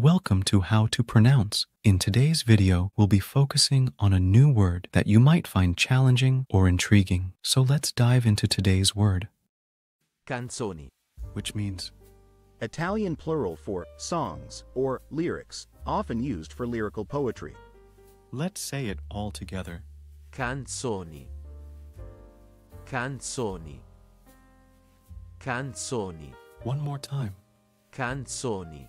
Welcome to How to Pronounce. In today's video, we'll be focusing on a new word that you might find challenging or intriguing. So let's dive into today's word, Canzoni. which means Italian plural for songs or lyrics, often used for lyrical poetry. let's say it all together. Canzoni. Canzoni. Canzoni. One more time. Canzoni.